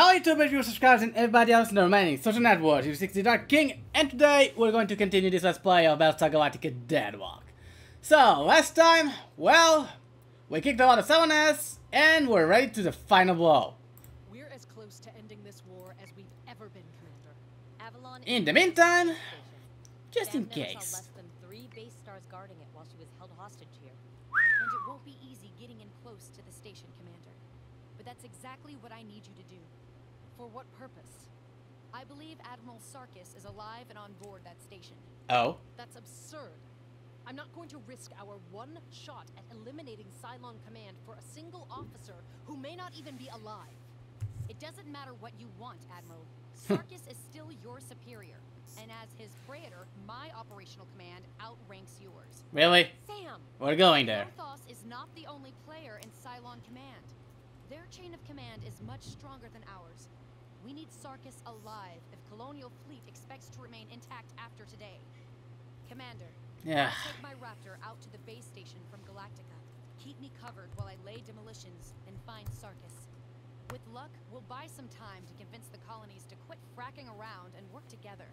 Hello YouTube viewers, subscribers and everybody else in the remaining social networks, it's 60 Dark King, and today we're going to continue this let's play of Battlestar Galactica Deadlock. So, last time, well, we kicked a lot of 7S, and we're ready to the final blow. We're as close to ending this war as we've ever been, Commander. Avalon In the meantime, just in Sam never saw case. less than three base stars guarding it while she was held hostage here. And it won't be easy getting in close to the station, Commander. But that's exactly what I need you to do. For what purpose? I believe Admiral Sarkis is alive and on board that station. Oh, That's absurd. I'm not going to risk our one shot at eliminating Cylon Command for a single officer who may not even be alive. It doesn't matter what you want, Admiral. Sarkis is still your superior. And as his praetor, my operational command outranks yours. really? Sam! We're going there. Prothos is not the only player in Cylon Command. Their chain of command is much stronger than ours. We need Sarkis alive if Colonial Fleet expects to remain intact after today. Commander, Yeah. I'll take my Raptor out to the base station from Galactica. Keep me covered while I lay demolitions and find Sarkis. With luck, we'll buy some time to convince the colonies to quit fracking around and work together.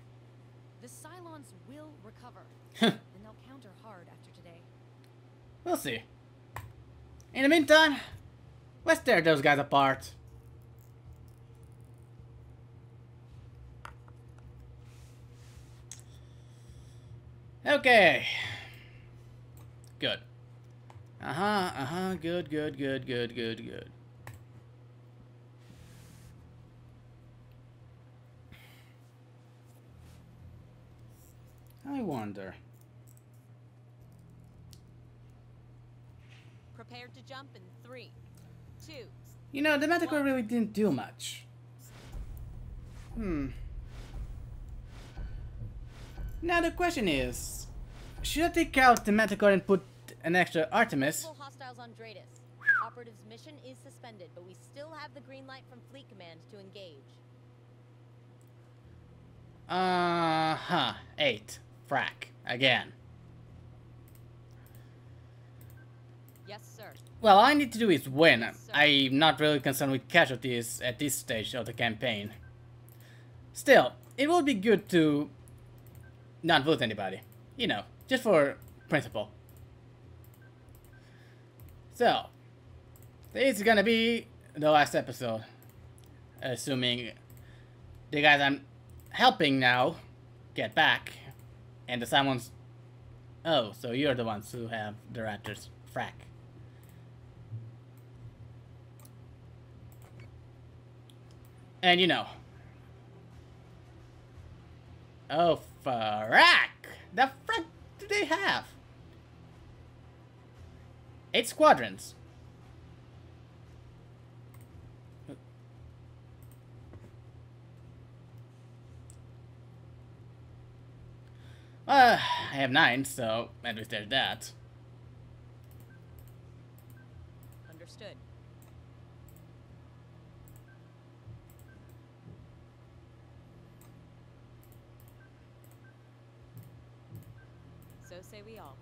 The Cylons will recover, and they'll counter hard after today. We'll see. In the meantime, let's tear those guys apart. Okay. Good. Uh-huh, uh-huh, good, good, good, good, good, good. I wonder. Prepared to jump in three, two, You know, the Manticore really didn't do much. Hmm. Now the question is, should I take out the Manticore and put an extra Artemis? Multiple hostiles on Operative's mission is suspended, but we still have the green light from Fleet Command to engage. Uh-huh. Eight. Frack. Again. Yes, sir. Well, all I need to do is win. Yes. I'm not really concerned with casualties at this stage of the campaign. Still, it would be good to not lose anybody. You know, just for principle. So, this is gonna be the last episode. Assuming the guys I'm helping now get back, and the someone's... Oh, so you're the ones who have the Raptors. Frack. And you know. Oh, frack! The frack do they have? Eight squadrons. Uh, I have nine, so at least there's that. Understood. So say we all.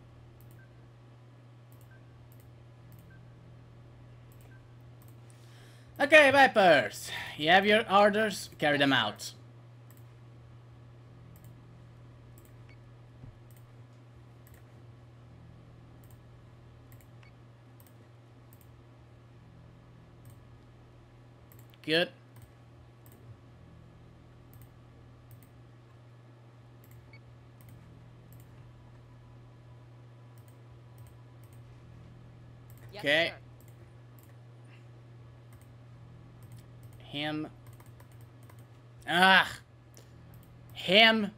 Okay, Vipers. You have your orders, carry them out. Good. Okay. Him. Ah. Him.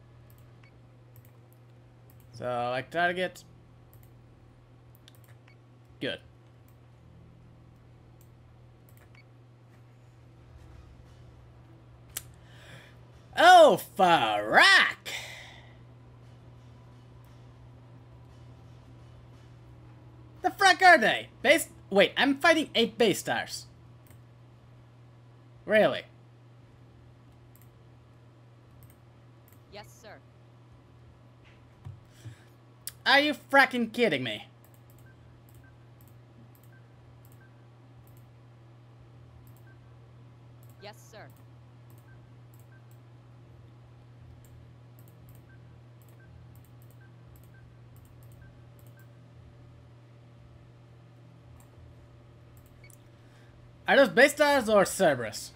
So, I like target. Good. Oh, Farak! The frack are they? Base. Wait, I'm fighting eight base stars. Really? Yes, sir. Are you fracking kidding me? Yes, sir. Are those base stars or Cerberus?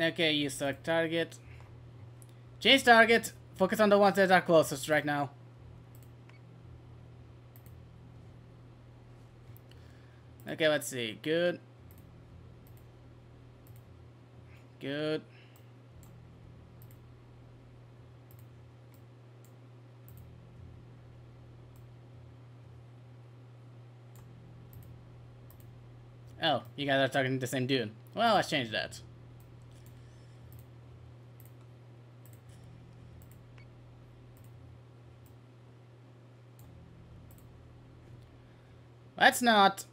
Okay, you select target. Change target. Focus on the ones that are closest right now. Okay, let's see. Good. Good. Oh, you guys are talking to the same dude. Well, let's change that. Let's not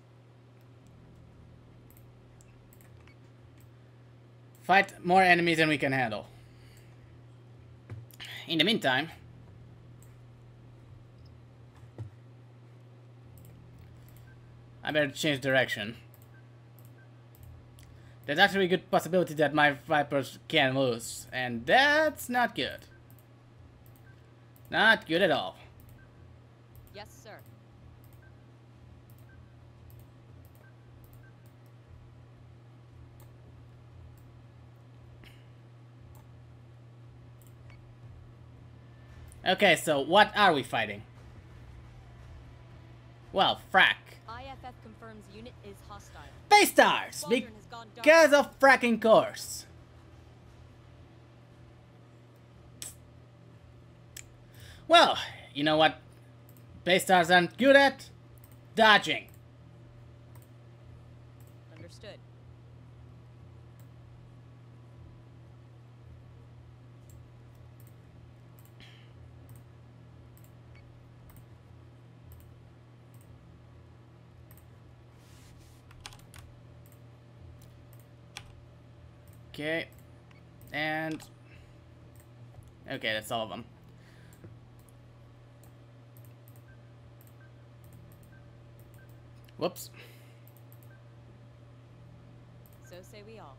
fight more enemies than we can handle. In the meantime, I better change direction. There's actually a good possibility that my Vipers can lose, and that's not good. Not good at all. Yes, sir. Okay, so what are we fighting? Well, frack. IFF confirms unit is hostile. Base stars! Squadron has gone dark. Because of fracking course. Well, you know what base stars aren't good at? Dodging. Understood. Okay. And... Okay, that's all of them. Whoops. So say we all.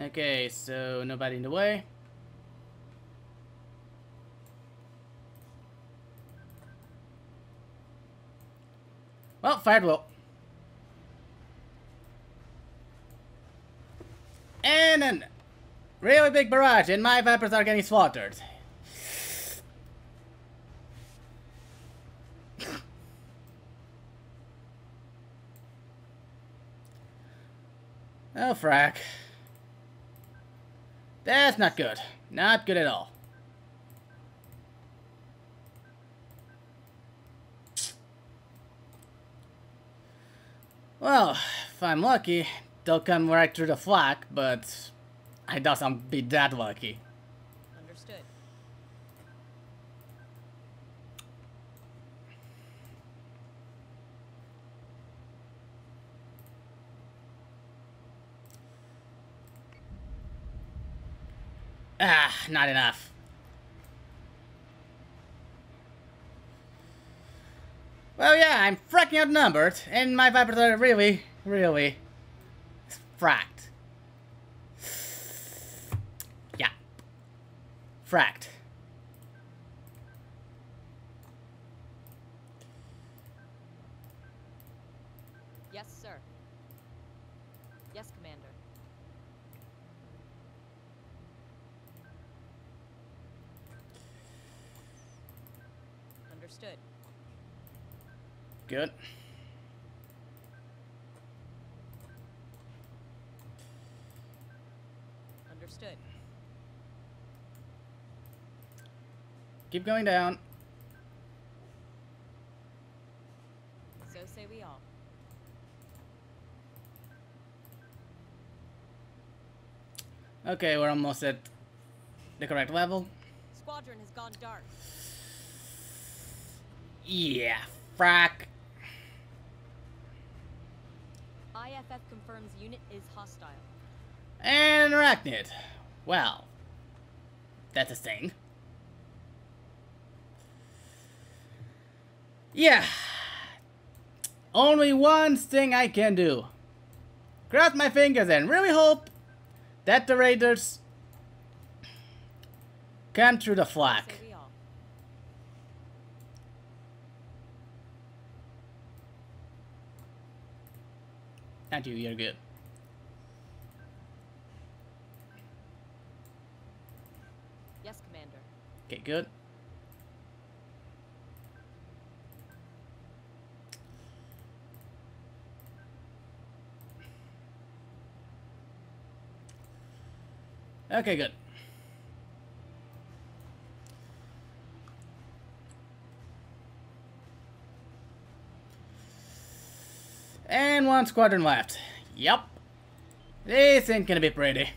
Okay, so nobody in the way. Well, fired well. And a really big barrage, and my Vipers are getting slaughtered. Oh, frack. That's not good. Not good at all. Well, if I'm lucky, they'll come right through the flak, but I doubt I'll be that lucky. Understood. Ah, not enough. Well, yeah, I'm fracking outnumbered, and my are really, really fracked. Yeah. Fracked. good. Understood. Keep going down. So say we all. Okay, we're almost at the correct level. Squadron has gone dark. Yeah, frack IFF confirms unit is hostile. And Arachnid. Well, that's a thing. Yeah. Only one thing I can do. Cross my fingers and really hope that the Raiders come through the flak. Say we all. Not you, you're good. Yes, Commander. Okay, good. Okay, good. And one squadron left. Yup. This ain't gonna be pretty.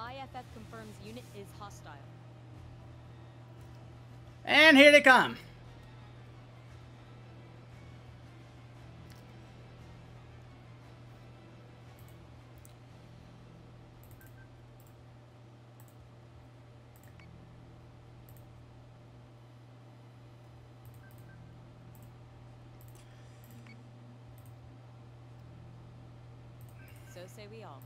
IFF confirms unit is hostile. And here they come. So say we all.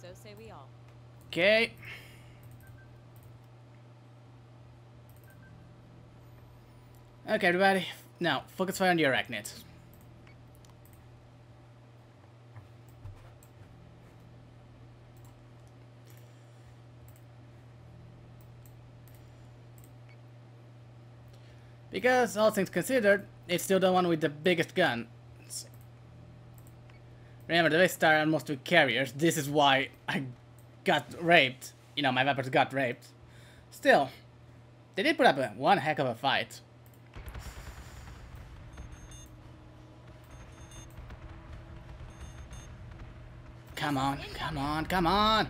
So say we all. Okay. Okay, everybody. Now, focus fire on the arachnids. Because, all things considered, it's still the one with the biggest gun. Remember, the Star are mostly carriers. This is why I got raped. You know, my weapons got raped. Still, they did put up a, one heck of a fight. Come on, come on, come on!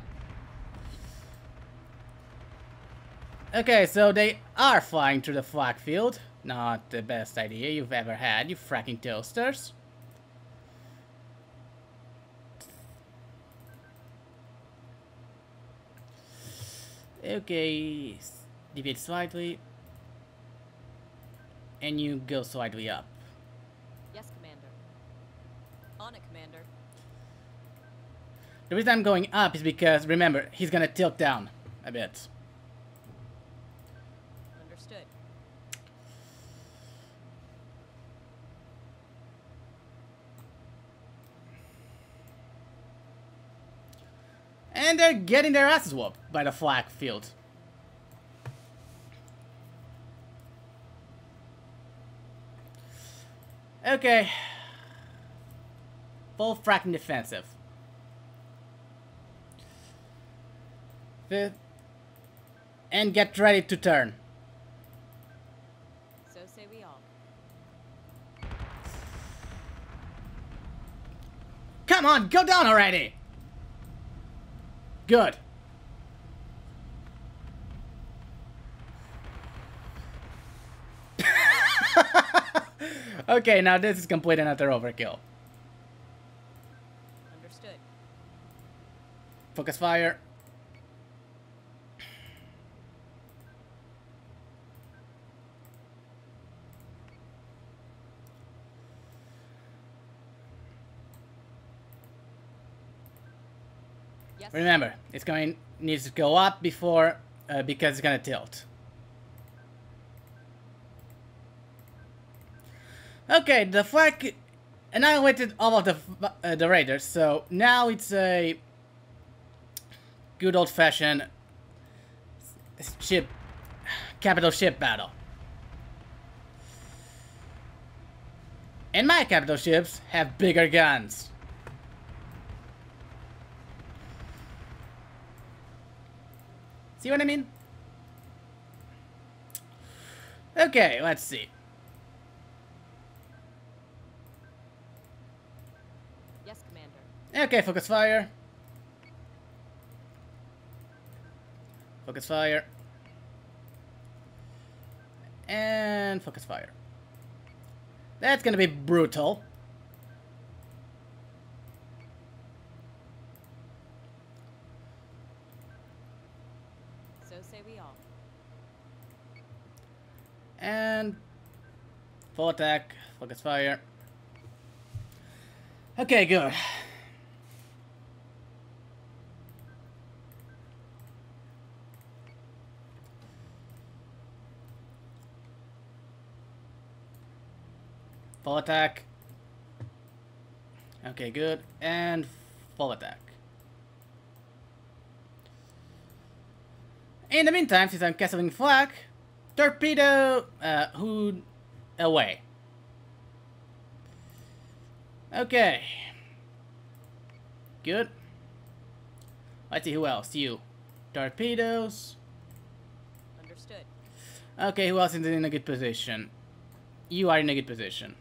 Okay, so they are flying through the flak field. Not the best idea you've ever had, you fracking toasters. Okay, deviate slightly. And you go slightly up. Yes, Commander. On it, Commander. The reason I'm going up is because, remember, he's gonna tilt down a bit. Understood. And they're getting their asses whooped by the flak field. Okay. Full fracking defensive. Fifth. And get ready to turn. So say we all. Come on, go down already! Good. okay, now this is complete and utter overkill. Understood. Focus fire. Remember, it's going needs to go up before uh, because it's gonna tilt. Okay, the flak annihilated all of the uh, the raiders, so now it's a good old-fashioned ship capital ship battle. And my capital ships have bigger guns. See what I mean? Okay, let's see. Yes, Commander. Okay, focus fire. Focus fire. And focus fire. That's gonna be brutal. And full attack, focus fire. Okay, good. Full attack. Okay, good. And full attack. In the meantime, since I'm casting flak, torpedo uh, hood away. Okay. Good. Let's see who else. You. Torpedoes. Understood. Okay, who else is in a good position? You are in a good position.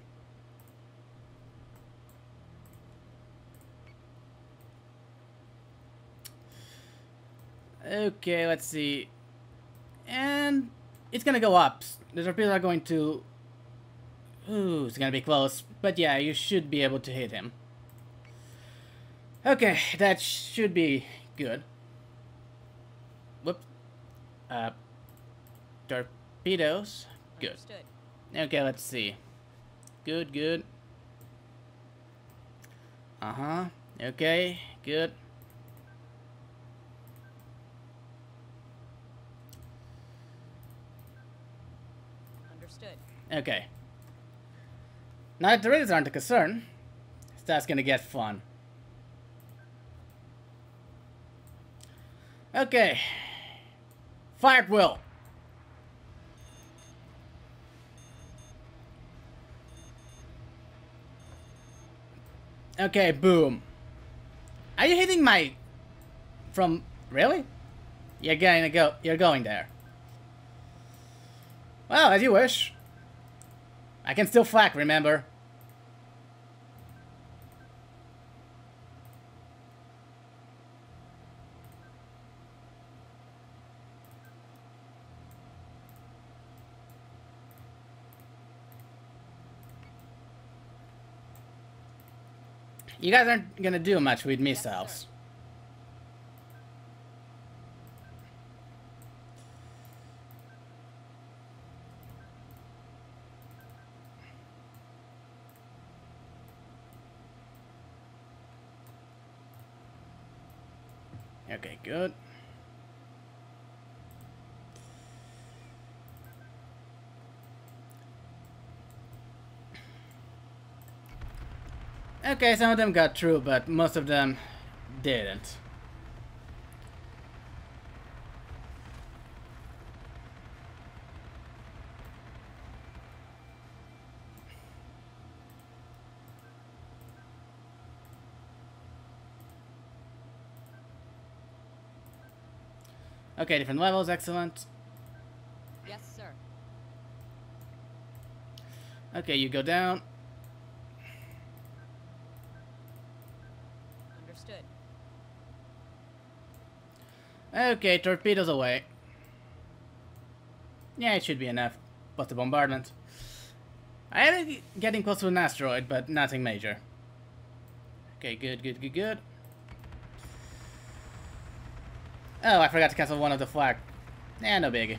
Okay, let's see. And it's gonna go up. The torpedoes are going to... Ooh, it's gonna be close. But yeah, you should be able to hit him. Okay, that should be good. Whoop. Uh, torpedoes. Good. Understood. Okay, let's see. Good, good. Uh-huh. Okay, good. Understood. Okay. Now that the raiders aren't a concern, that's gonna get fun. Okay. Fire will. Okay, boom. Are you hitting my... From... Really? You're going to go... You're going there. Well, as you wish. I can still flak, remember? You guys aren't gonna do much with missiles. Okay, good. Okay, some of them got through, but most of them didn't. Okay, different levels, excellent. Yes, sir. Okay, you go down. Understood. Okay, torpedoes away. Yeah, it should be enough. But the bombardment. I am getting close to an asteroid, but nothing major. Okay, good, good, good, good. Oh, I forgot to cancel one of the flak. Eh, no biggie.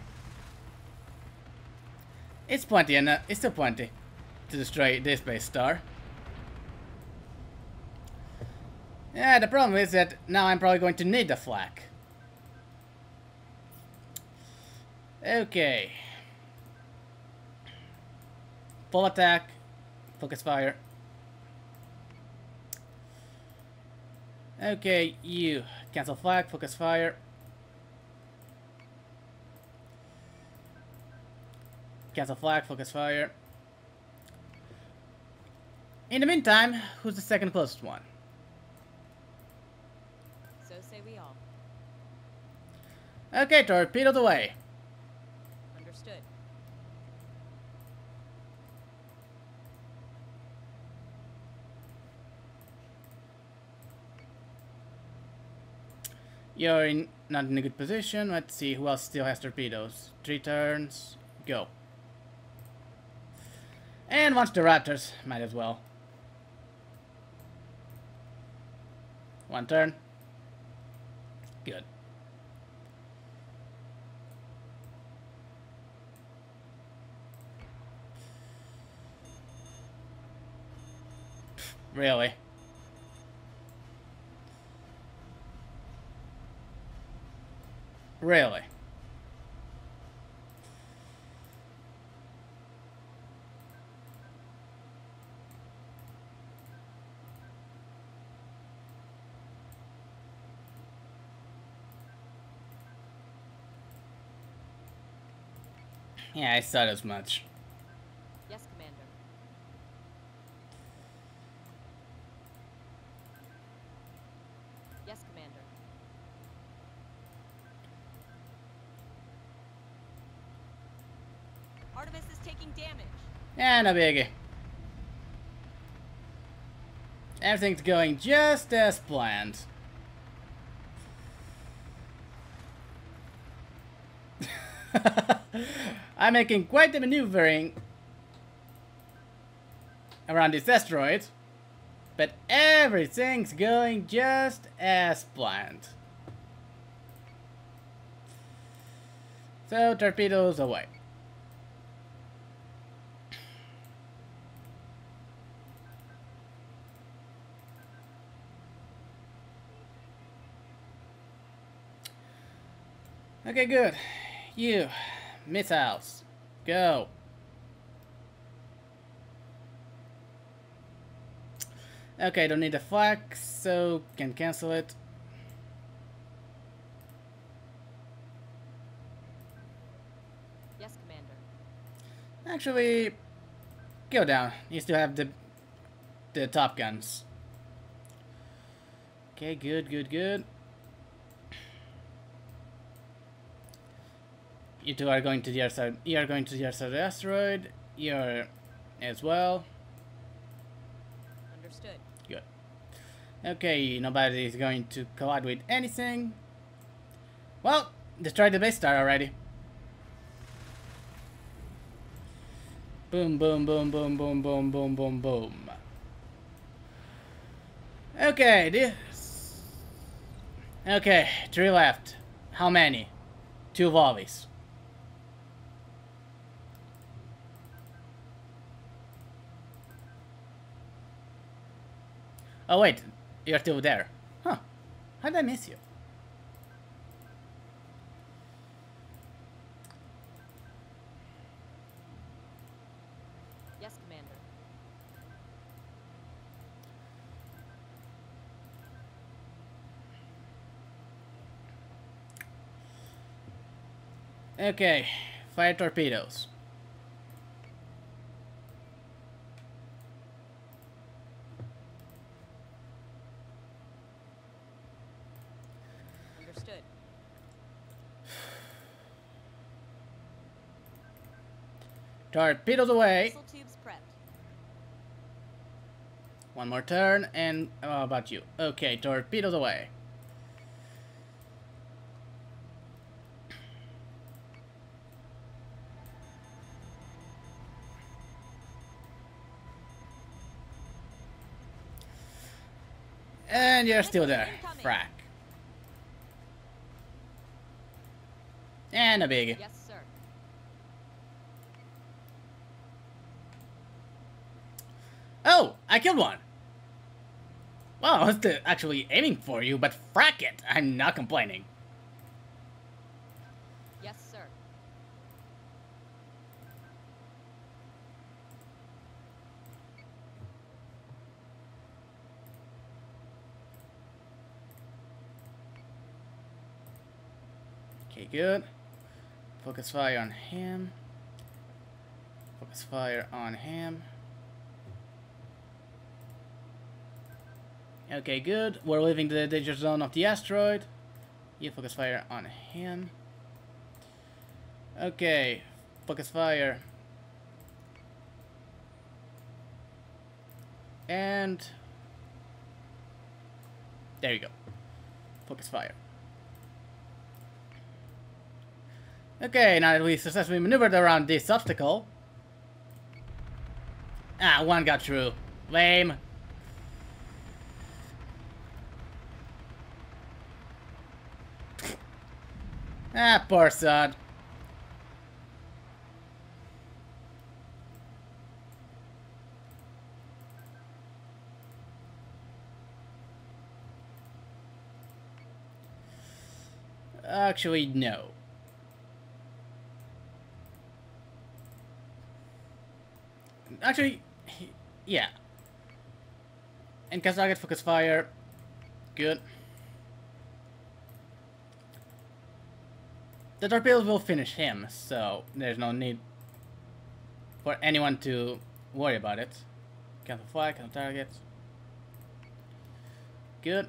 It's plenty, and it's still plenty to destroy this base star. Yeah, the problem is that now I'm probably going to need the flak. Okay. Full attack. Focus fire. Okay, you. Cancel flak, focus fire. Cast a flak, focus fire. In the meantime, who's the second closest one? So say we all. Okay, torpedoed away. Understood. You're in, not in a good position. Let's see who else still has torpedoes. Three turns. Go. And watch the Raptors. Might as well. One turn. Good. Really? Really? Yeah, I thought as much. Yes, Commander. Yes, Commander. Artemis is taking damage. Yeah, no biggie. Everything's going just as planned. I'm making quite the maneuvering around this asteroid, but everything's going just as planned. So, torpedoes away. Okay, good. You, missiles, go. Okay, don't need a flak, so can cancel it. Yes, Commander. Actually, go down. You still have the the top guns. Okay, good, good, good. You two are going to the other side. You are going to the other side of the asteroid. You're as well. Understood. Good. Okay, nobody is going to collide with anything. Well, destroy the base star already. Boom, boom, boom, boom, boom, boom, boom, boom, boom. Okay, this. Okay, three left. How many? Two volleys. Oh wait, you're still there. Huh. How did I miss you? Yes, Commander. Okay, fire torpedoes. Understood. Torpedoes away. Missile tubes prepped. One more turn, and uh, how about you? Okay, torpedoes away. And you're still there. Frack. And a big. Yes, sir. Oh, I killed one. Well, I was actually aiming for you, but frack it. I'm not complaining. Yes, sir. Okay, good. Focus fire on him. Focus fire on him. Okay, good. We're leaving the danger zone of the asteroid. You focus fire on him. Okay, focus fire. And... There you go. Focus fire. Okay, now that we successfully maneuvered around this obstacle. Ah, one got through. Lame. Ah, poor son. Actually, no. Actually, yeah. And target focus fire. Good. The torpedoes will finish him, so there's no need for anyone to worry about it. Cancel fly, cancel target. Good.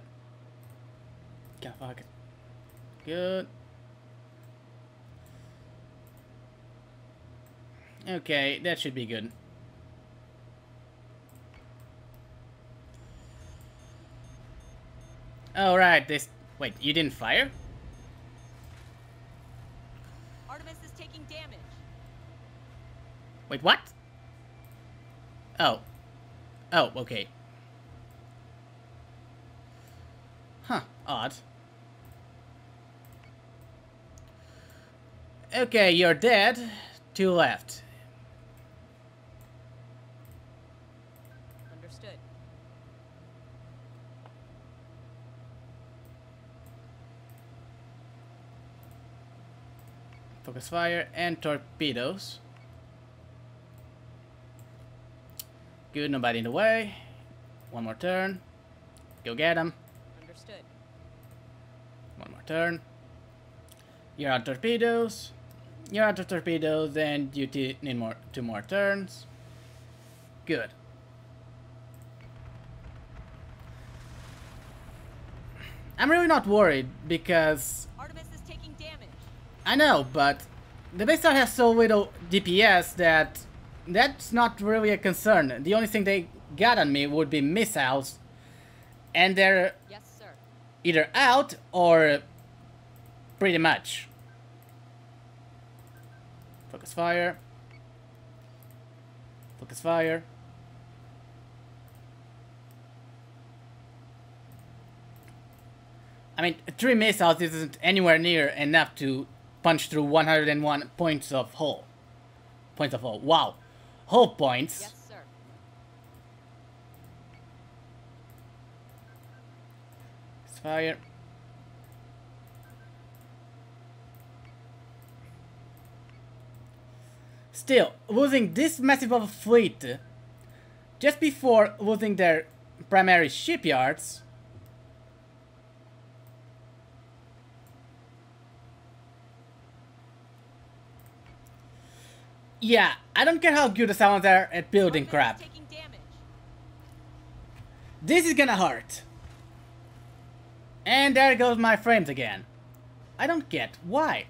Cancel target. Good. Okay, that should be good. Oh, this... Wait, you didn't fire? Artemis is taking damage. Wait, what? Oh. Oh, okay. Huh, odd. Okay, you're dead. Two left. Understood. Focus fire and torpedoes. Good, nobody in the way. One more turn. Go get him. Understood. One more turn. You're on torpedoes. You're out of torpedoes, and you t need more two more turns. Good. I'm really not worried because Artemis is taking damage. I know, but the base star has so little DPS that that's not really a concern. The only thing they got on me would be missiles, and they're Yes, either out or pretty much. Focus fire. Focus fire. I mean, three missiles isn't anywhere near enough to punch through 101 points of hull. Points of hull. Wow. Hull points. Yes, sir. Focus. Still, losing this massive of a fleet just before losing their primary shipyards Yeah, I don't care how good the Cylons are at building crap. is taking damage. This is gonna hurt. And there goes my frames again. I don't get why.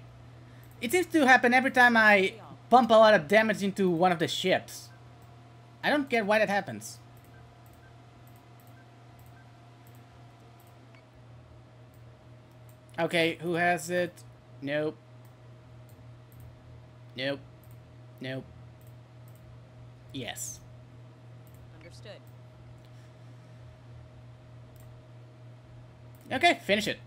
It seems to happen every time I pump a lot of damage into one of the ships. I don't get why that happens. Okay, who has it? Nope. Nope. Nope. Yes. Understood. Okay, finish it.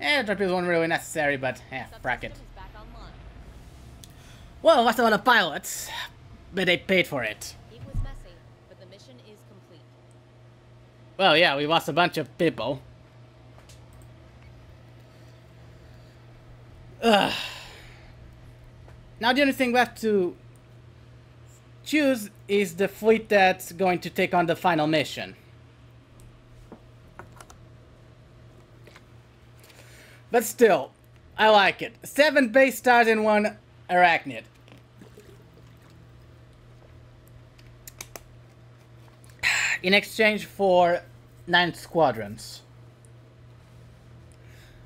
Eh, the torpedoes weren't really necessary, but eh, bracket. Subsystem is back online. Well, lost a lot of pilots, but they paid for it. It was messy, but the mission is complete. Well, yeah, we lost a bunch of people. Ugh. Now the only thing left to choose is the fleet that's going to take on the final mission. But still, I like it. Seven base stars and one arachnid. In exchange for nine squadrons.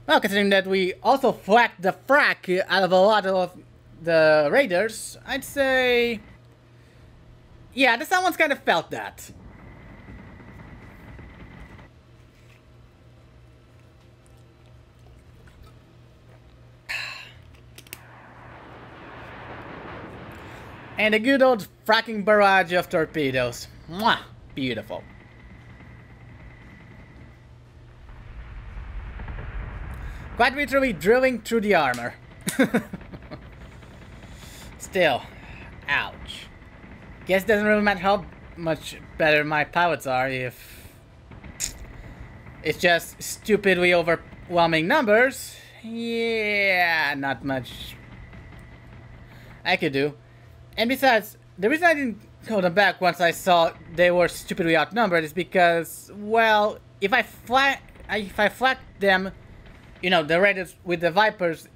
Well, considering that we also whacked the frack out of a lot of the raiders, I'd say... Yeah, the someone's kind of felt that. and a good old fracking barrage of torpedoes. Mwah! Beautiful. Quite literally drilling through the armor. Still, ouch. Guess doesn't really matter how much better my pilots are if it's just stupidly overwhelming numbers. Yeah, not much I could do. And besides, the reason I didn't call them back once I saw they were stupidly outnumbered is because, well, if I flat, if I flat them, you know, the Raiders with the Vipers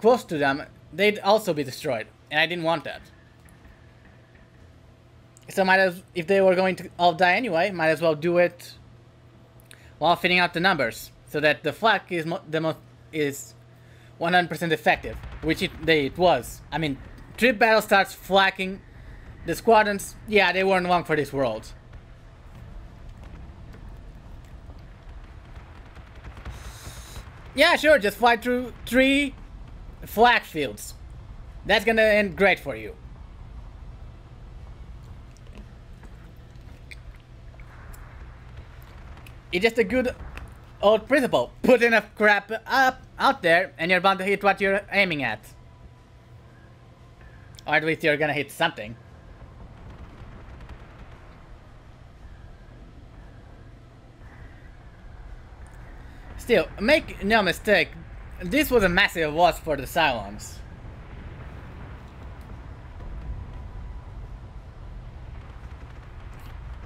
close to them, they'd also be destroyed, and I didn't want that. So might as, if they were going to all die anyway, might as well do it while fitting out the numbers, so that the flak is mo the most is 100% effective, which it they it was. I mean, Trip Battle starts flacking the squadrons. Yeah, they weren't long for this world. Yeah, sure, just fly through three flak fields. That's gonna end great for you. It's just a good old principle. Put enough crap up out there and you're bound to hit what you're aiming at. Or at least you're gonna hit something. Still, make no mistake, this was a massive loss for the Cylons.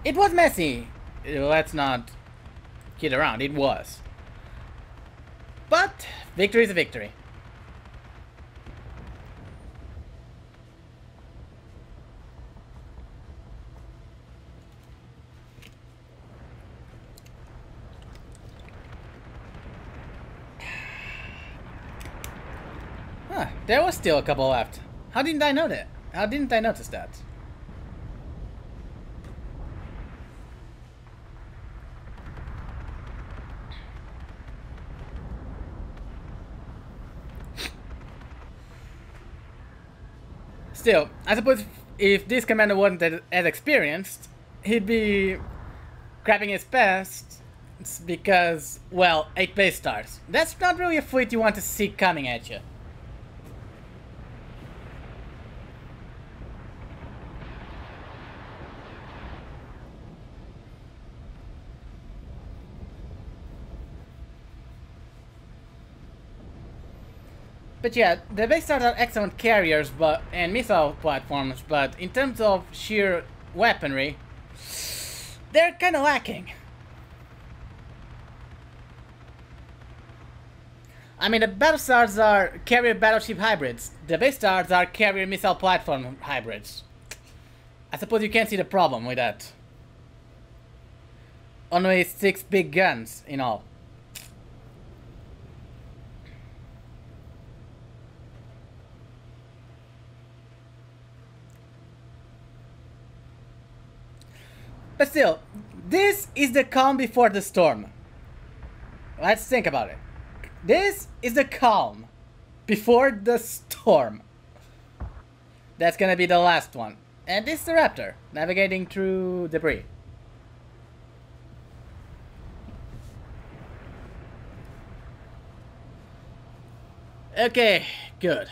It was messy. Let's not kid around, it was. But, victory is a victory. Huh, there was still a couple left. How didn't I know that? How didn't I notice that? Still, I suppose if this commander wasn't as experienced, he'd be grabbing his best because, well, 8 base stars. That's not really a fleet you want to see coming at you. But yeah, the base stars are excellent carriers but and missile platforms, but in terms of sheer weaponry, they're kind of lacking. I mean, the battle stars are carrier battleship hybrids. The base stars are carrier missile platform hybrids. I suppose you can't see the problem with that. Only six big guns in all. But still, this is the calm before the storm. Let's think about it. This is the calm before the storm. That's gonna be the last one. And this is the Raptor, navigating through debris. Okay, good.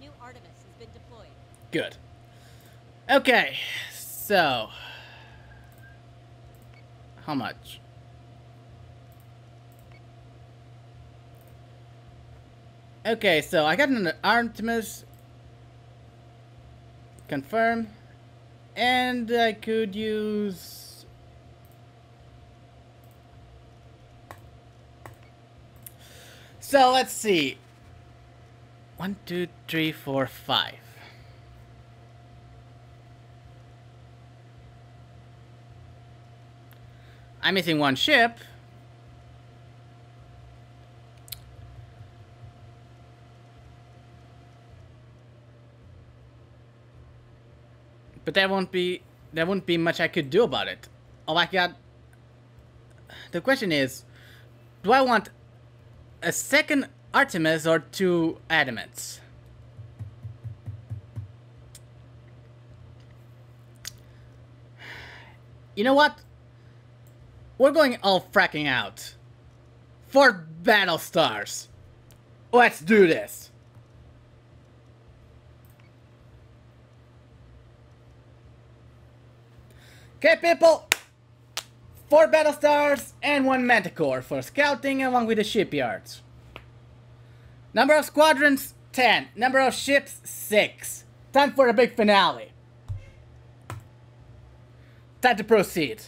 New Artemis has been deployed. Good. Okay, so... How much? Okay, so I got an Artemis. Confirm. And I could use... So let's see. One, two, three, four, five. I'm missing one ship. But that won't be there wouldn't be much I could do about it. Oh my god. The question is, do I want a second Artemis or two Adamants? You know what? We're going all fracking out. For battle stars. Let's do this. Okay, people. Four battle stars and one manticore for scouting along with the shipyards. Number of squadrons, 10. Number of ships, 6. Time for the big finale. Time to proceed.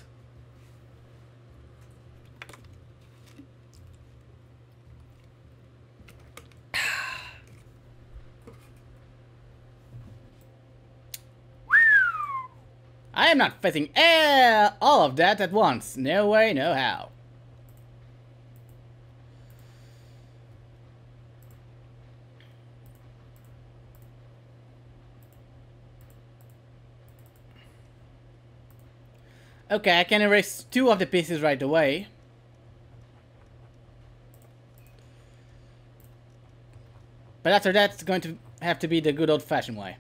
I am not facing all of that at once. No way, no how. Okay, I can erase two of the pieces right away. But after that, it's going to have to be the good old-fashioned way.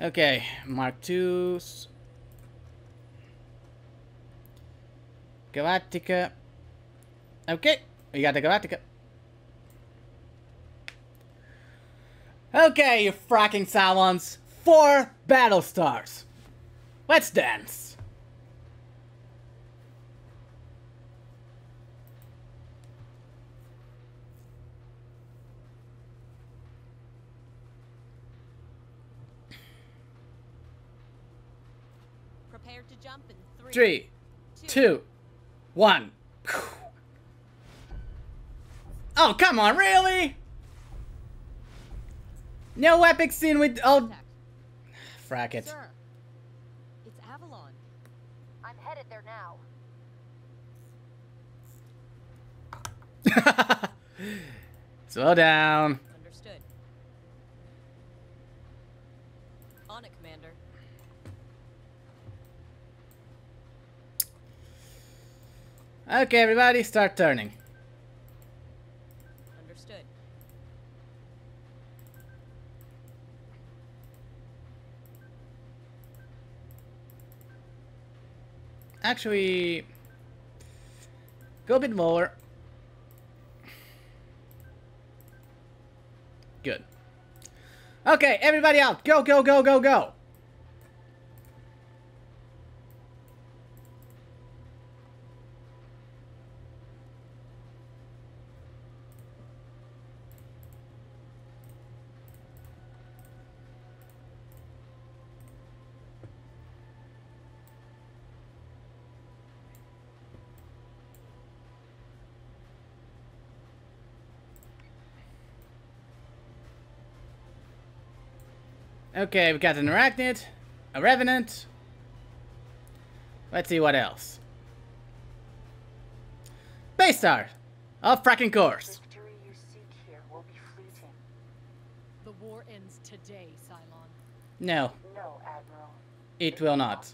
Okay, Mark II's. Galactica. Okay, we got the Galactica. Okay, you fracking Cylons. Four battle stars. Let's dance. Prepare to jump in three, two, one. Oh, come on, really? No epic scene with oh frack it. Sir, it's Avalon. I'm headed there now. Slow down. Understood. On it, Commander. Okay, everybody, start turning. Understood. Actually, go a bit more. Good. Okay, everybody out. Go, go, go, go, go. Okay, we got an arachnid, a revenant. Let's see what else. Base star, of fracking course. Victory you seek here will be fleeting. The war ends today, Cylon. No, No, Admiral. it will not.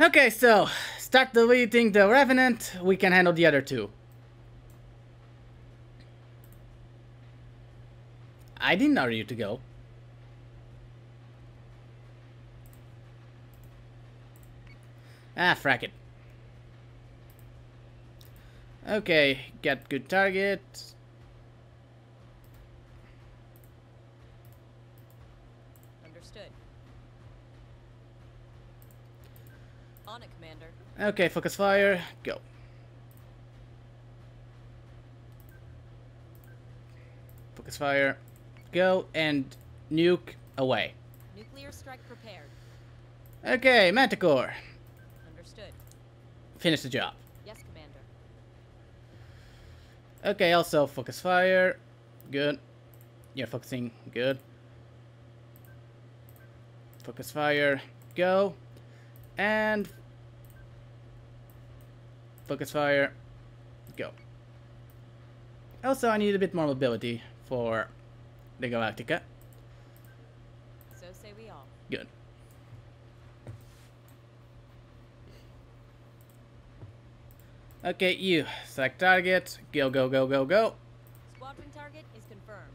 Okay, so start deleting the revenant. We can handle the other two. I didn't order you to go. Ah, frack it. Okay, get good target. Understood. On it, Commander. Okay, focus fire, go. Focus fire, go, and nuke away. Nuclear strike prepared. Okay, Manticore, Understood. finish the job. Yes, Commander. Okay, also focus fire, good. You're focusing, good. Focus fire, go. And focus fire, go. Also, I need a bit more mobility for the Galactica. So say we all. Good. Okay, you. Select target. Go, go, go, go, go. Squadron target is confirmed.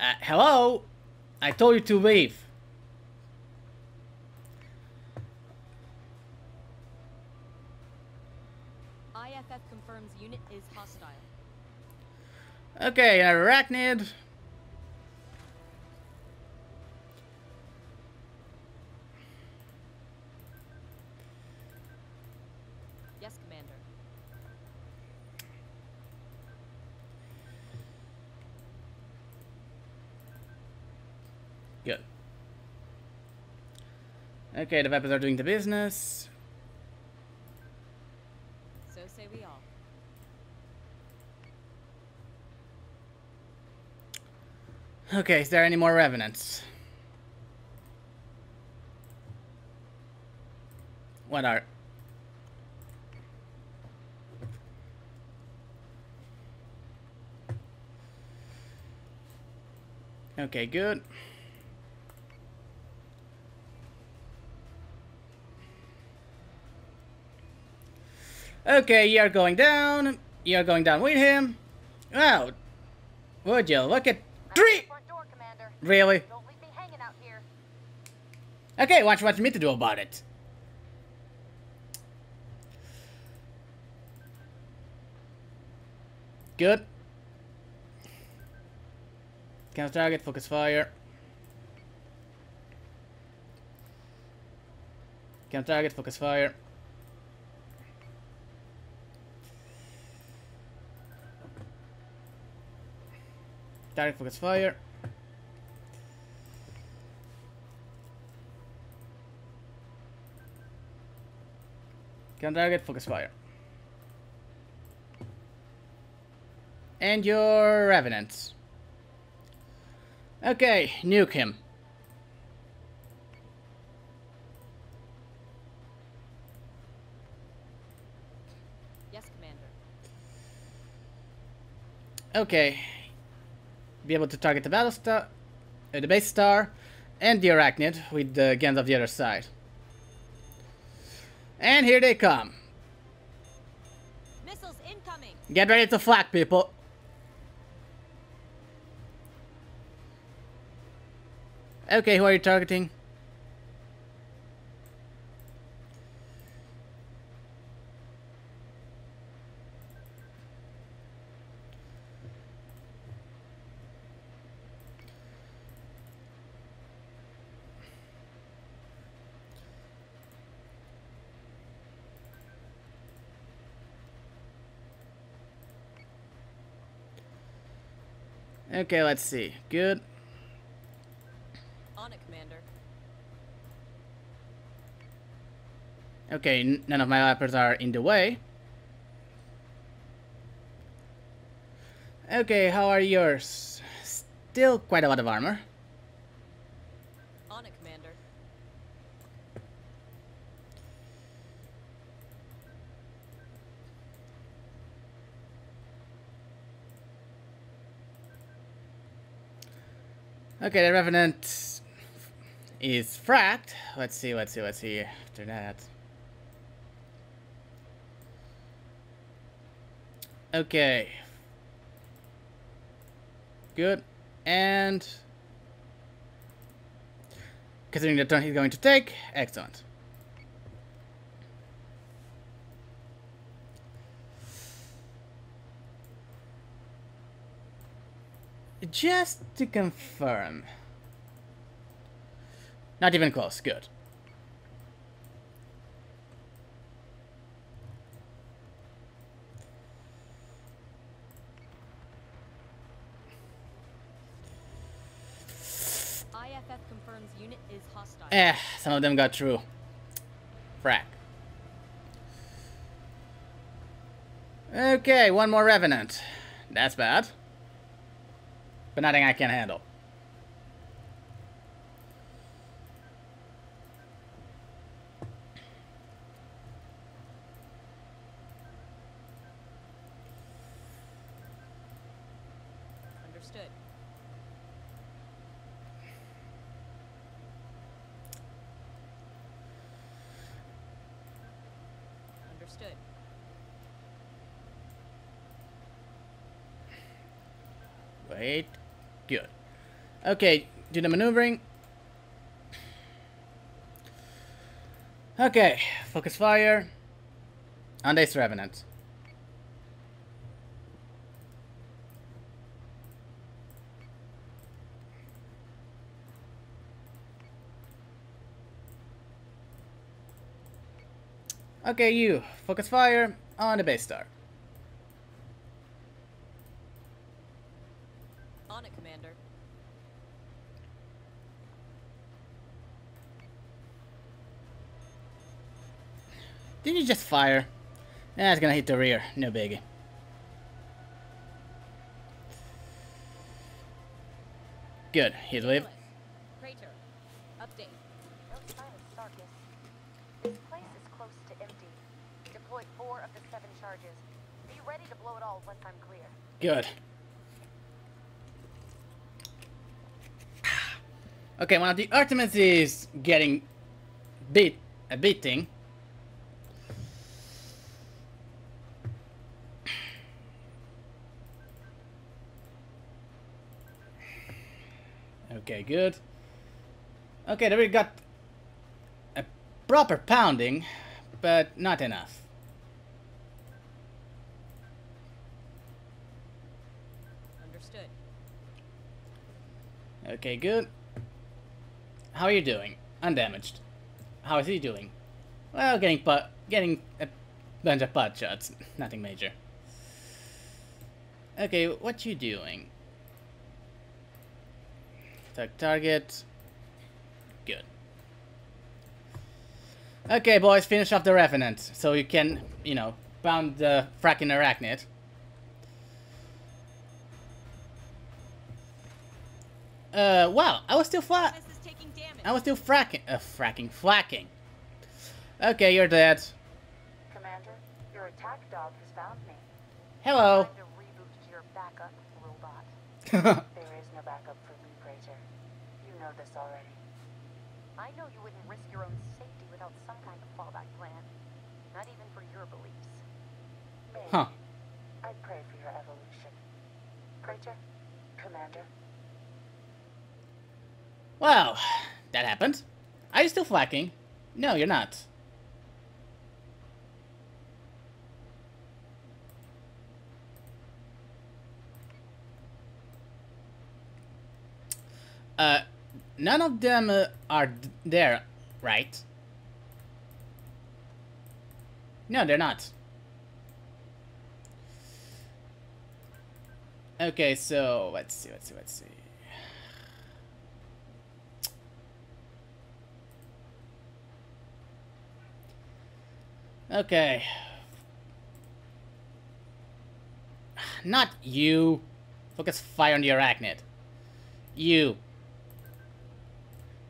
Uh, hello? I told you to leave. IFF confirms unit is hostile. Okay, arachnid. Yes, Commander. Good. Okay, the weapons are doing the business. So say we all. Okay, is there any more revenants? What are... Okay, good. Okay, you're going down. You're going down with him. Wow. Would you look at three? Front door, Commander. Really? Don't leave me hanging out here. Okay, what you want me to do about it? Good. Counter target, focus fire. Counter target, focus fire. Target, focus fire. Counter target, focus fire. And your Revenants. Okay, nuke him. Yes, Commander. Okay. Be able to target the battle star, uh, the base star, and the arachnid with the guns of the other side. And here they come. Missiles incoming! Get ready to flak, people. Okay, who are you targeting? Okay, let's see. Good. On it, Commander. Okay, none of my lappers are in the way. Okay, how are yours? Still quite a lot of armor. On it, Commander. Okay, the Revenant is fracked. Let's see, let's see, let's see after that. Okay. Good. And considering the turn he's going to take, excellent. Just to confirm. Not even close. Good. IFF confirms unit is hostile. Eh, some of them got through. Frack. Okay, one more Revenant. That's bad. But nothing I can handle. Understood. Understood. Wait. Good. Okay, do the maneuvering. Okay, focus fire. On this Revenant. Okay, you. Focus fire on the base star. On it, Commander. Didn't you just fire? That's gonna hit the rear. No biggie. Good. He's live. Nicholas, Crater. Update. No sign of Sarkis. This place is close to empty. Deployed four of the seven charges. Be ready to blow it all once I'm clear. Good. Okay, one of the Artemis is getting beat a beating. Okay, good. Okay, then we got a proper pounding, but not enough. Understood. Okay, good. How are you doing? Undamaged. How is he doing? Well, getting pot, getting a bunch of pot shots. Nothing major. Okay, what you doing? Attack target. Good. Okay, boys, finish off the Revenant, so you can, you know, pound the fracking arachnid. Uh, wow, I was still flat. This is taking damage. I was still fracking, uh, fracking, flacking. Okay, you're dead. Commander, your attack dog has found me. Hello. Time to reboot to your backup, robot. there is no backup for me, Praetor. You know this already. I know you wouldn't risk your own safety without some kind of fallback plan. Not even for your beliefs. Maybe. Huh. I pray for your evolution. Praetor, Commander, Well, that happened. Are you still flacking? No, you're not. Uh, none of them uh, are there, right? No, they're not. Okay, so let's see, let's see, let's see. Okay. Not you. Focus fire on the arachnid. You.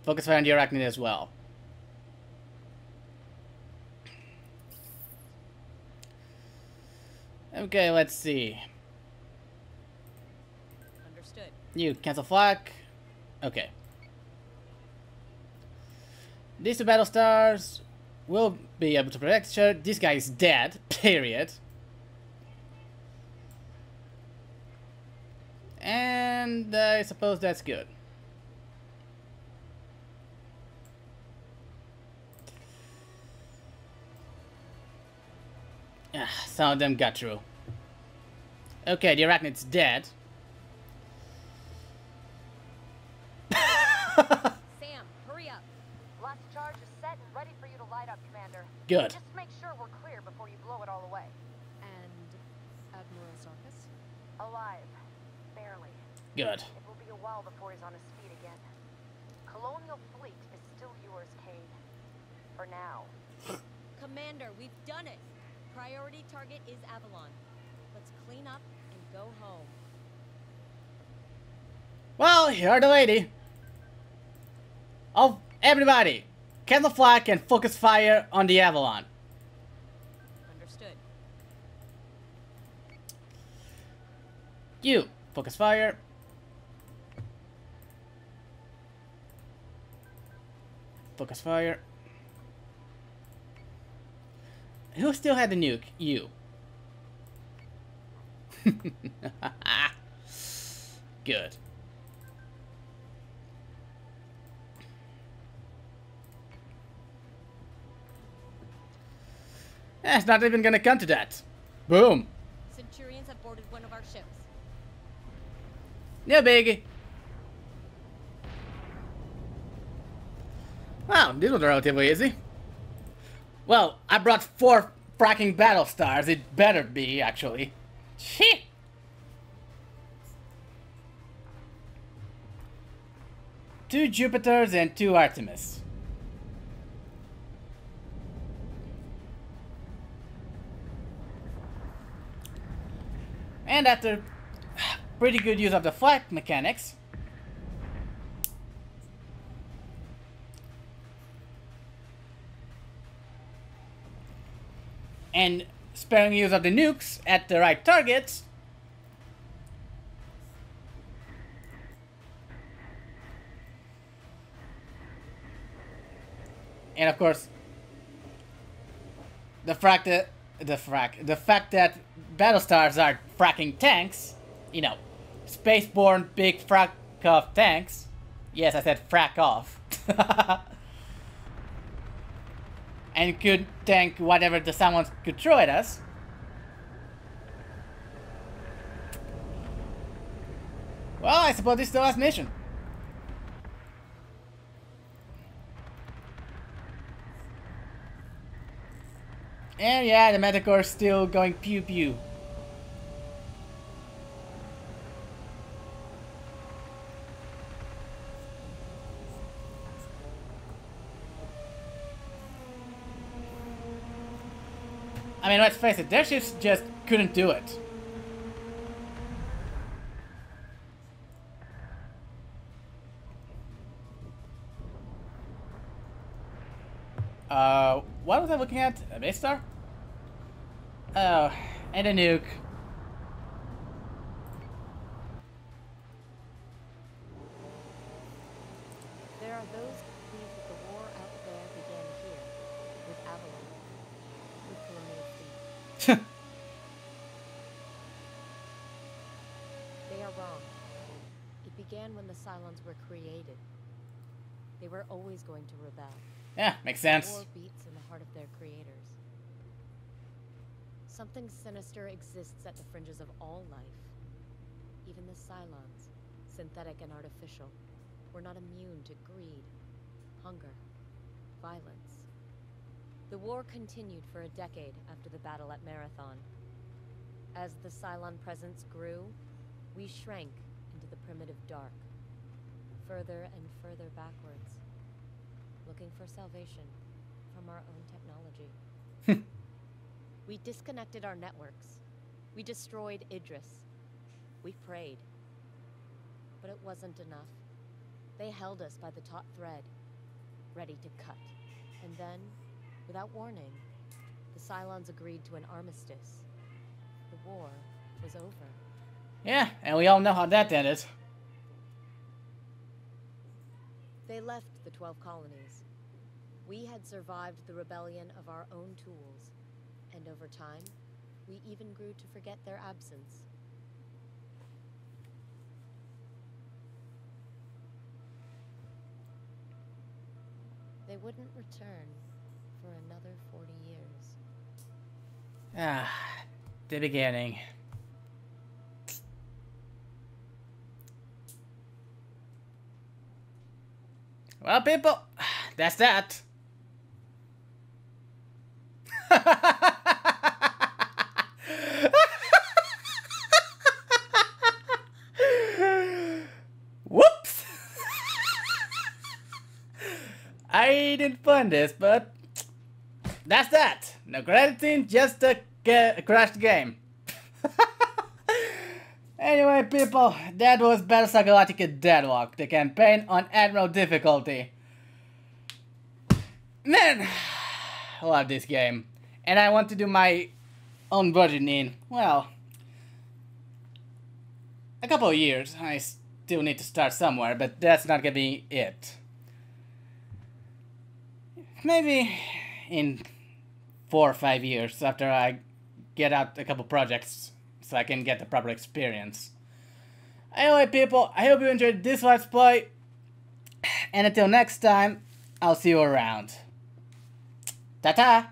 Focus fire on the arachnid as well. Okay, let's see. Understood. You cancel flak. Okay. These two battle stars will be able to protect her. This guy is dead. Period. And I suppose that's good. Ah, some of them got through. Okay, the arachnid's dead. Sam, hurry up. last charge is set and ready for you to light up, Commander. Good. Just make sure we're clear before you blow it all away. And Admiral Sarkis? Alive. Barely. Good. It will be a while before he's on his feet again. Colonial Fleet is still yours, Cade. For now. Commander, we've done it. Priority target is Avalon. Let's clean up and go home. Well, hear the lady. Of everybody, cancel flak and focus fire on the Avalon. Understood. You, focus fire. Focus fire. Who still had the nuke? You. Good. Eh, it's not even gonna come to that. Boom. Centurions have boarded one of our ships. No biggie. Wow, this was relatively easy. Well, I brought four fracking battle stars. It better be, actually. Shit. Two Jupiters and two Artemis. And after pretty good use of the flight mechanics, and sparing use of the nukes at the right targets, and of course, the fact that the frack the fact that battle stars are fracking tanks, you know, spaceborne big frack off tanks. Yes, I said frack off. and could tank whatever the someone could throw at us. Well, I suppose this is the last mission. And yeah, the Manticore's still going pew pew. I mean, let's face it, their just couldn't do it. Uh, what was I looking at? A base star? Oh, and a nuke. There are those who believe that the war out there began here, with Avalon, with colonial fleet. They are wrong. It began when the Cylons were created. They were always going to rebel. yeah, makes sense. War beats in the heart of their creators. Something sinister exists at the fringes of all life. Even the Cylons, synthetic and artificial, were not immune to greed, hunger, violence. The war continued for a decade after the battle at Marathon. As the Cylon presence grew, we shrank into the primitive dark, further and further backwards, looking for salvation from our own technology. we disconnected our networks. We destroyed Idris. We prayed. But it wasn't enough. They held us by the taut thread, ready to cut. And then, without warning, the Cylons agreed to an armistice. The war was over. Yeah, and we all know how that ended. They left the Twelve Colonies. We had survived the rebellion of our own tools, and over time, we even grew to forget their absence. They wouldn't return for another 40 years. Ah, the beginning. Well, people, that's that. Whoops! I didn't fund this, but that's that. No credit scene, just a, crashed game. Anyway, people, that was Battlestar Galactica Deadlock, the campaign on Admiral difficulty. Man, I love this game. And I want to do my own version in, well, a couple of years. I still need to start somewhere, but that's not gonna be it. maybe in four or five years after I get out a couple projects so I can get the proper experience. Anyway, people, I hope you enjoyed this Let's Play. And until next time, I'll see you around. Ta-ta!